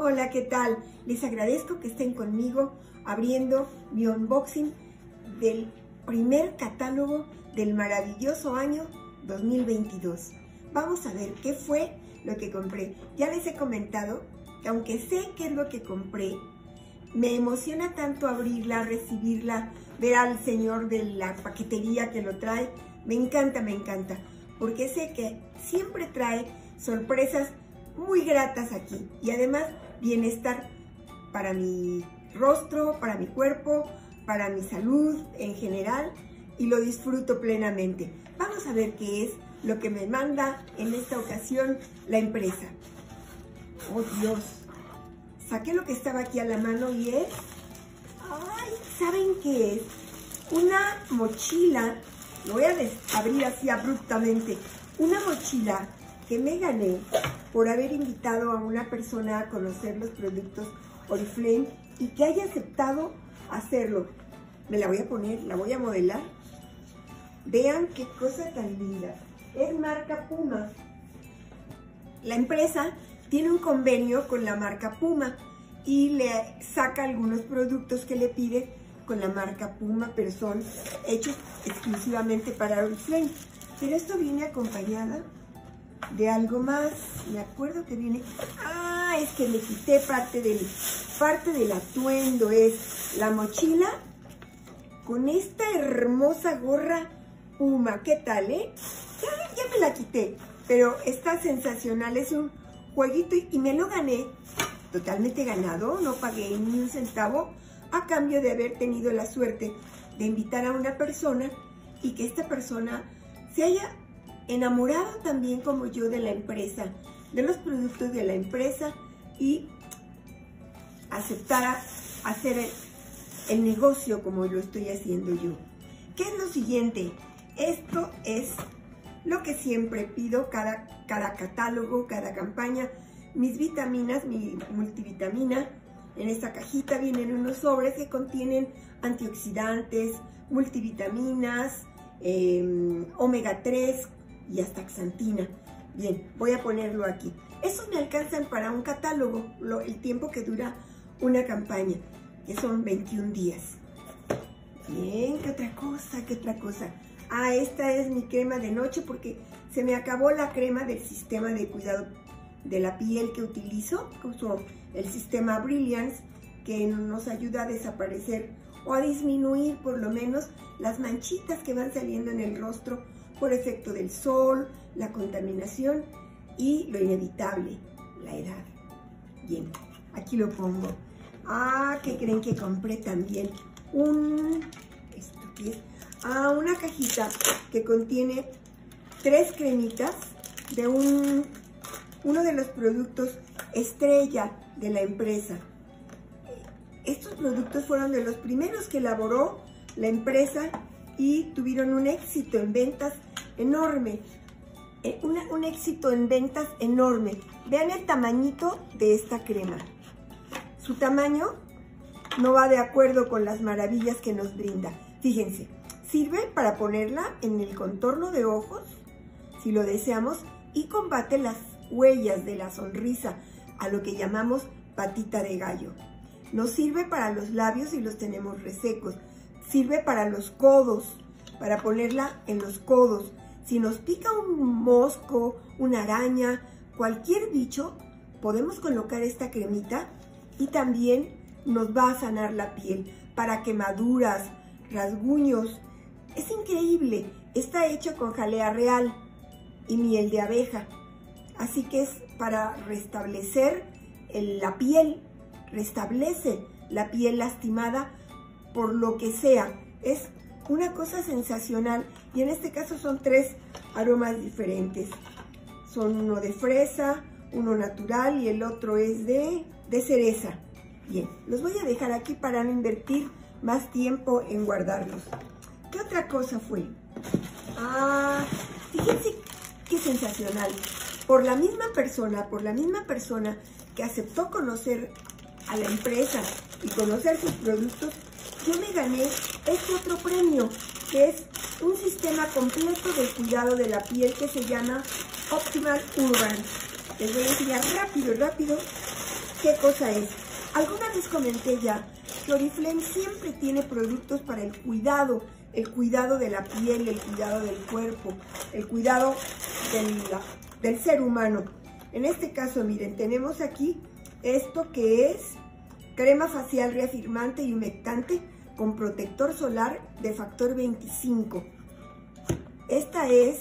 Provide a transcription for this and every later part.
Hola, ¿qué tal? Les agradezco que estén conmigo abriendo mi unboxing del primer catálogo del maravilloso año 2022. Vamos a ver qué fue lo que compré. Ya les he comentado que aunque sé qué es lo que compré, me emociona tanto abrirla, recibirla, ver al señor de la paquetería que lo trae. Me encanta, me encanta, porque sé que siempre trae sorpresas muy gratas aquí y además bienestar para mi rostro, para mi cuerpo, para mi salud en general y lo disfruto plenamente. Vamos a ver qué es lo que me manda en esta ocasión la empresa. Oh Dios, saqué lo que estaba aquí a la mano y es, ay, ¿saben qué es? Una mochila, lo voy a abrir así abruptamente, una mochila que me gané por haber invitado a una persona a conocer los productos Oriflame y que haya aceptado hacerlo. Me la voy a poner, la voy a modelar. Vean qué cosa tan linda. Es marca Puma. La empresa tiene un convenio con la marca Puma y le saca algunos productos que le pide con la marca Puma, pero son hechos exclusivamente para Oriflame. Pero esto viene acompañada de algo más. Me acuerdo que viene... Ah, es que le quité parte del, parte del atuendo. Es la mochila con esta hermosa gorra Puma. ¿Qué tal, eh? Ya, me la quité. Pero está sensacional. Es un jueguito y, me lo gané. Totalmente ganado. No pagué ni un centavo a cambio de haber tenido la suerte de invitar a una persona y que esta persona se haya enamorado también como yo de la empresa, de los productos de la empresa y aceptara hacer el, negocio como lo estoy haciendo yo. ¿Qué es lo siguiente? Esto es lo que siempre pido cada, cada catálogo, cada campaña. Mis vitaminas, mi multivitamina, en esta cajita vienen unos sobres que contienen antioxidantes, multivitaminas, em, omega 3, y hasta xantina. Bien, voy a ponerlo aquí. Esos me alcanzan para un catálogo, el tiempo que dura una campaña, que son 21 días. Bien, ¿qué otra cosa? ¿Qué otra cosa? Ah, esta es mi crema de noche porque se me acabó la crema del sistema de cuidado de la piel que utilizo, como el sistema Brilliance, que nos ayuda a desaparecer o a disminuir por lo menos las manchitas que van saliendo en el rostro por efecto del sol, la contaminación y lo inevitable, la edad. Bien, aquí lo pongo. Ah, ¿qué creen que compré también? Un, ¿esto qué? Ah, una cajita que contiene tres cremitas de un, uno de los productos estrella de la empresa. Estos productos fueron de los primeros que elaboró la empresa y tuvieron un éxito en ventas enorme. Eh, un éxito en ventas enorme. Vean el tamañito de esta crema. Su tamaño no va de acuerdo con las maravillas que nos brinda. Fíjense, sirve para ponerla en el contorno de ojos, si lo deseamos, y combate las huellas de la sonrisa, a lo que llamamos patita de gallo. Nos sirve para los labios si los tenemos resecos. Sirve para los codos, para ponerla en los codos. Si nos pica un mosco, una araña, cualquier bicho, podemos colocar esta cremita y también nos va a sanar la piel para quemaduras, rasguños. Es increíble, está hecho con jalea real y miel de abeja. Así que es para restablecer la piel, restablece la piel lastimada por lo que sea. Es una cosa sensacional y en este caso son tres aromas diferentes. Son uno de fresa, uno natural y el otro es de, de cereza. Bien, los voy a dejar aquí para no invertir más tiempo en guardarlos. ¿Qué otra cosa fue? Ah, fíjense qué sensacional. Por la misma persona, por la misma persona que aceptó conocer a la empresa y conocer sus productos, yo me gané este otro premio, que es un sistema completo de cuidado de la piel que se llama Optimal Urban. Les voy a enseñar rápido, rápido qué cosa es. Alguna vez comenté ya que Oriflame siempre tiene productos para el cuidado, el cuidado de la piel, el cuidado del cuerpo, el cuidado del ser humano. En este caso, miren, tenemos aquí esto que es crema facial reafirmante y humectante con protector solar de factor 25. Esta es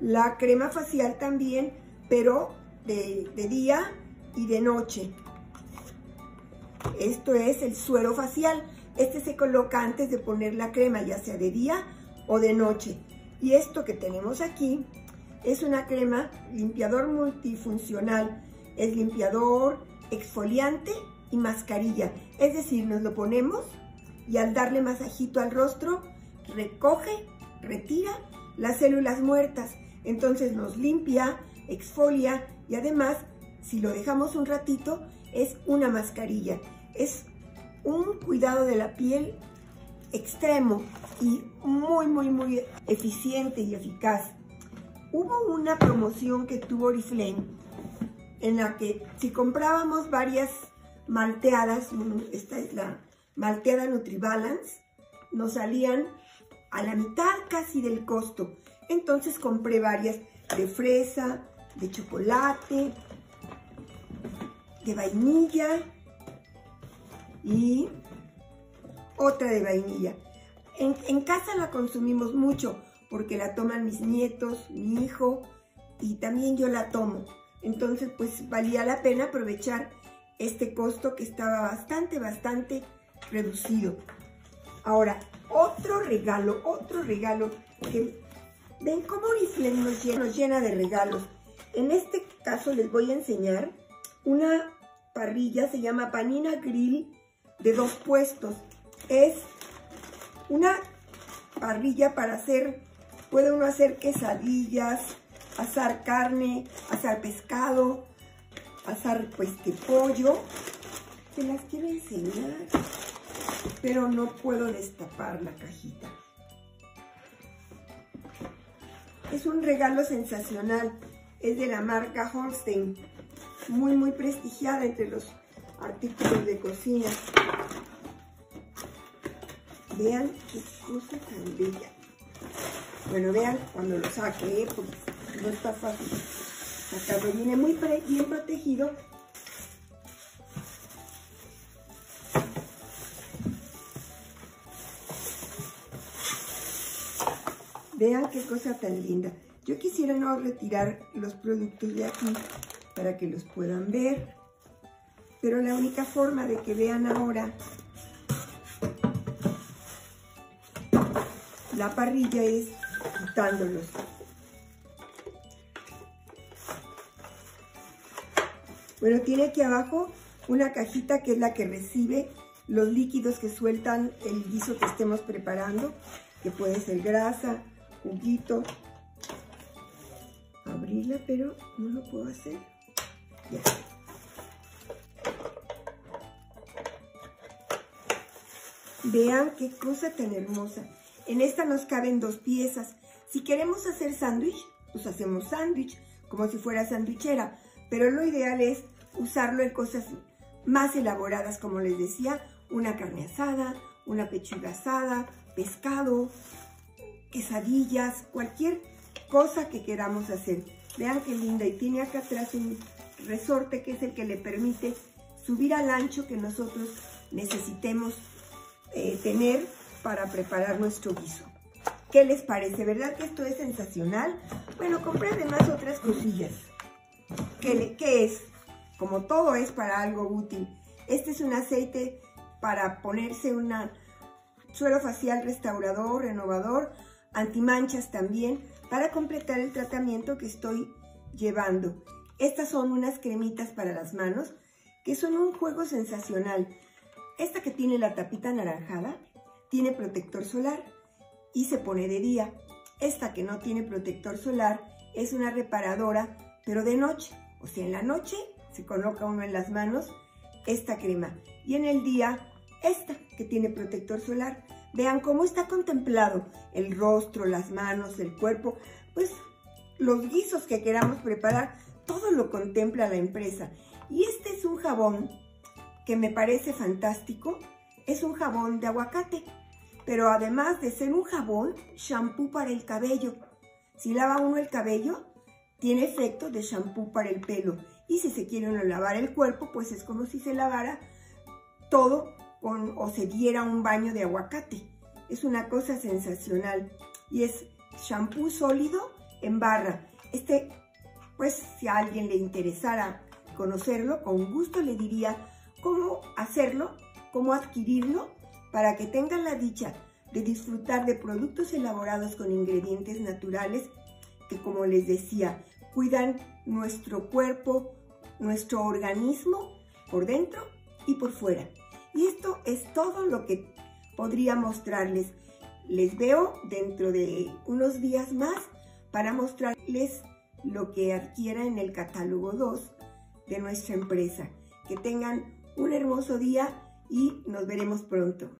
la crema facial también, pero de, de día y de noche. Esto es el suero facial. Este se coloca antes de poner la crema, ya sea de día o de noche. Y esto que tenemos aquí es una crema limpiador multifuncional. Es limpiador, exfoliante y mascarilla. Es decir, nos lo ponemos y al darle masajito al rostro, recoge, retira las células muertas. Entonces nos limpia, exfolia y además, si lo dejamos un ratito, es una mascarilla. Es un cuidado de la piel extremo y muy, muy, muy eficiente y eficaz. Hubo una promoción que tuvo Oriflame en la que si comprábamos varias malteadas, esta es la malteada NutriBalance, nos salían a la mitad casi del costo. Entonces compré varias de fresa, de chocolate, de vainilla y otra de vainilla. En, en, casa la consumimos mucho porque la toman mis nietos, mi hijo y también yo la tomo. Entonces pues valía la pena aprovechar este costo que estaba bastante, bastante reducido. Ahora, otro regalo, otro regalo que ven cómo Oriflame nos llena, nos llena de regalos. En este caso les voy a enseñar una parrilla, se llama Panina Grill de dos puestos. Es una parrilla para hacer, puede uno hacer quesadillas, asar carne, asar pescado, asar pues pollo. Se las quiero enseñar, pero no puedo destapar la cajita. Es un regalo sensacional. Es de la marca Holstein. Muy, muy prestigiada entre los artículos de cocina. Vean qué cosa tan bella. Bueno, vean cuando lo saque, ¿eh? No está fácil sacarlo. Viene muy bien protegido. Vean qué cosa tan linda. Yo quisiera no retirar los productos de aquí para que los puedan ver. Pero la única forma de que vean ahora la parrilla es quitándolos. Bueno, tiene aquí abajo una cajita que es la que recibe los líquidos que sueltan el guiso que estemos preparando, que puede ser grasa, juguito. Abrirla, pero no lo puedo hacer. Ya. Vean qué cosa tan hermosa. En esta nos caben dos piezas. Si queremos hacer sándwich, pues hacemos sándwich, como si fuera sándwichera. Pero lo ideal es usarlo en cosas más elaboradas, como les decía, una carne asada, una pechuga asada, pescado, quesadillas, cualquier cosa que queramos hacer. Vean qué linda y tiene acá atrás un resorte que es el que le permite subir al ancho que nosotros necesitemos eh, tener para preparar nuestro guiso. ¿Qué les parece? ¿Verdad que esto es sensacional? Bueno, compré además otras cosillas. ¿Qué, es? Como todo es para algo útil. Este es un aceite para ponerse un suelo facial restaurador, renovador, antimanchas también, para completar el tratamiento que estoy llevando. Estas son unas cremitas para las manos, que son un juego sensacional. Esta que tiene la tapita anaranjada, tiene protector solar y se pone de día. Esta que no tiene protector solar es una reparadora, pero de noche. O sea, en la noche se coloca uno en las manos esta crema. Y en el día, esta que tiene protector solar. Vean cómo está contemplado el rostro, las manos, el cuerpo. Pues los guisos que queramos preparar, todo lo contempla la empresa. Y este es un jabón que me parece fantástico. Es un jabón de aguacate, pero además de ser un jabón, shampoo para el cabello. Si lava uno el cabello, tiene efecto de shampoo para el pelo. Y si se quiere uno lavar el cuerpo, pues es como si se lavara todo con, o se diera un baño de aguacate. Es una cosa sensacional. Y es shampoo sólido en barra. Este, pues si a alguien le interesara conocerlo, con gusto le diría cómo hacerlo, cómo adquirirlo, para que tengan la dicha de disfrutar de productos elaborados con ingredientes naturales que, como les decía, cuidan nuestro cuerpo, nuestro organismo por dentro y por fuera. Y esto es todo lo que podría mostrarles. Les veo dentro de unos días más para mostrarles lo que adquiera en el catálogo 2 de nuestra empresa. Que tengan un hermoso día y nos veremos pronto.